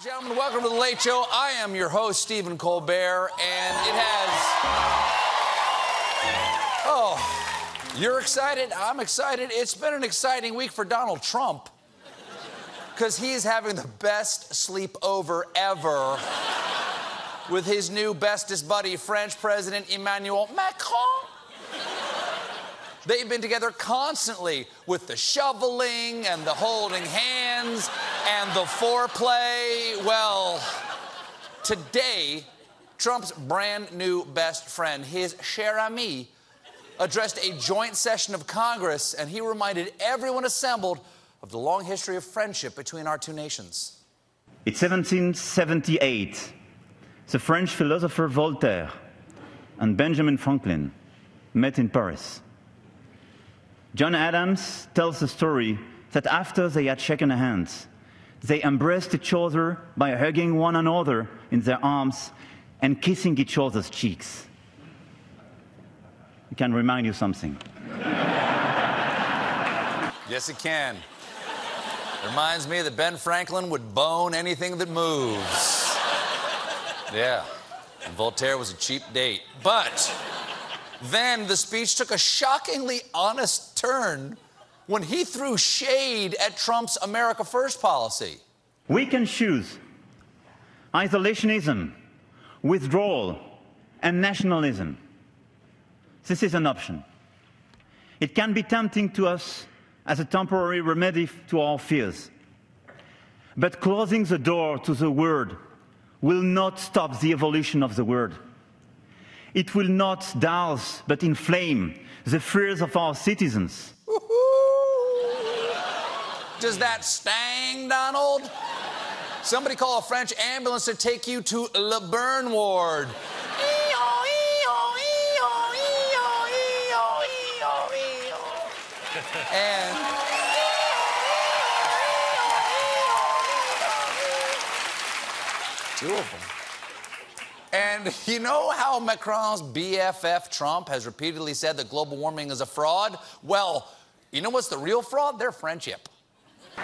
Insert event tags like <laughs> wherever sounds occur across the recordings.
Gentlemen, welcome to the Late Show. I am your host, Stephen Colbert, and it has. Oh, you're excited. I'm excited. It's been an exciting week for Donald Trump because he's having the best sleepover ever with his new bestest buddy, French President Emmanuel Macron. They've been together constantly with the shoveling and the holding hands and the foreplay. Well, today, Trump's brand new best friend, his cher ami, addressed a joint session of Congress and he reminded everyone assembled of the long history of friendship between our two nations. It's 1778. The French philosopher Voltaire and Benjamin Franklin met in Paris. John Adams tells the story that after they had shaken hands, they embraced each other by hugging one another in their arms and kissing each other's cheeks. It can remind you something. <laughs> Yes, it can. Reminds me that Ben Franklin would bone anything that moves. Yeah. And Voltaire was a cheap date. But then the speech took a shockingly honest turn when he threw shade at Trump's America First policy. We can choose isolationism, withdrawal, and nationalism. This is an option. It can be tempting to us as a temporary remedy to our fears. But closing the door to the word will not stop the evolution of the word. It will not douse but inflame the fears of our citizens. Does that stang, Donald? Somebody call a French ambulance to take you to Le Burn Ward. and two of them. And you know how Macron's BFF Trump has repeatedly said that global warming is a fraud? Well, you know what's the real fraud? Their friendship.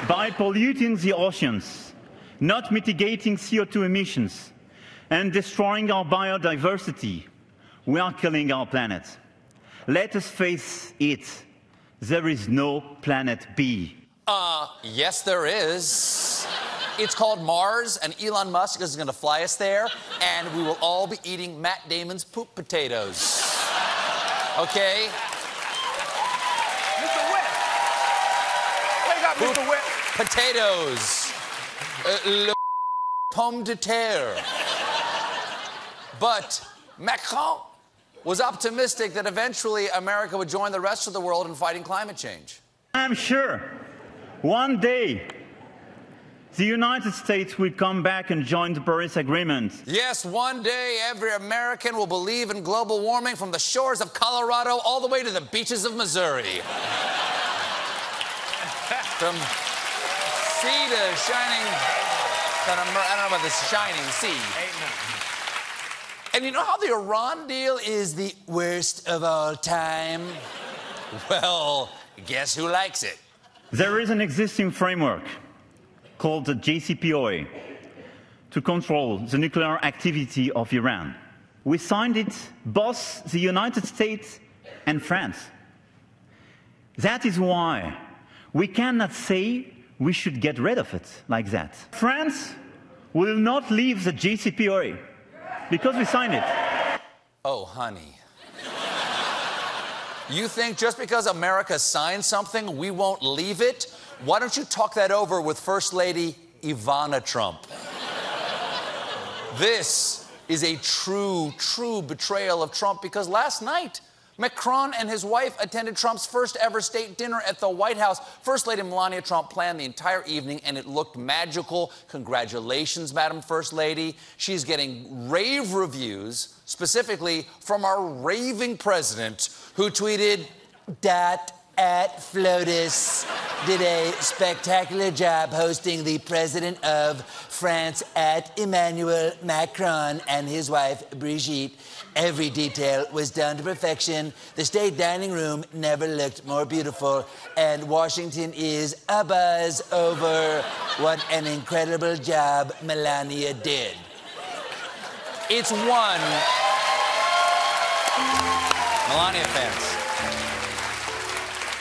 By polluting the oceans, not mitigating CO2 emissions, and destroying our biodiversity, we are killing our planet. Let us face it. There is no planet B. Uh, yes, there is. It's called Mars, and Elon Musk is going to fly us there, and we will all be eating Matt Damon's poop potatoes. Okay? Mr. Whip. What you got, Poop Mr. Whip? potatoes. Uh, le pomme de terre. But Macron was optimistic that eventually America would join the rest of the world in fighting climate change. I'm sure one day the United States will come back and join the Paris Agreement. Yes, one day every American will believe in global warming from the shores of Colorado all the way to the beaches of Missouri. From sea to shining. I don't know about this shining sea. And you know how the Iran deal is the worst of all time? Well, guess who likes it? There is an existing framework called the JCPOA to control the nuclear activity of Iran. We signed it, both the United States and France. That is why we cannot say we should get rid of it like that. France will not leave the JCPOA because we signed it. Oh, honey. You think just because America signed something, we won't leave it? Why don't you talk that over with First Lady Ivana Trump? this is a true, true betrayal of Trump because last night, Macron and his wife attended Trump's first ever state dinner at the White House. First Lady Melania Trump planned the entire evening and it looked magical. Congratulations, Madam First Lady. She's getting rave reviews, specifically from our raving president who tweeted, Dat at FLOTUS did a spectacular job hosting the president of France at Emmanuel Macron and his wife Brigitte. Every detail was done to perfection. The state dining room never looked more beautiful, and Washington is abuzz over what an incredible job Melania did. It's one. Melania fans.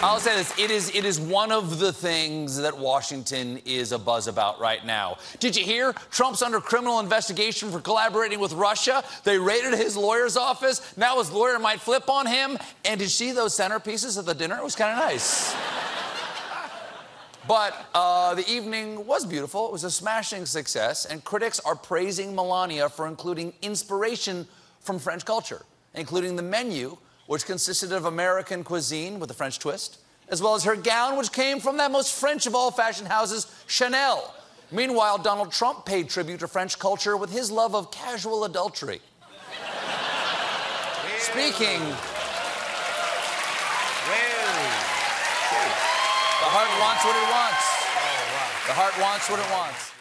I'll say this: it is it is one of the things that Washington is a buzz about right now. Did you hear? Trump's under criminal investigation for collaborating with Russia. They raided his lawyer's office. Now his lawyer might flip on him. And did you see those centerpieces at the dinner? It was kind of nice. <laughs> But uh, the evening was beautiful. It was a smashing success, and critics are praising Melania for including inspiration from French culture, including the menu, which consisted of American cuisine with a French twist, as well as her gown, which came from that most French of all fashion houses, Chanel. Meanwhile, Donald Trump paid tribute to French culture with his love of casual adultery. Speaking. The heart wants what it wants. The heart wants what it wants.